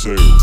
sales